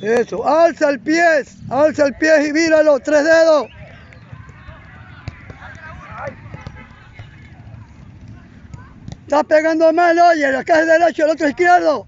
Eso, alza el pie, alza el pie y míralo, tres dedos. Está pegando mal, oye, acá es derecho, el otro izquierdo.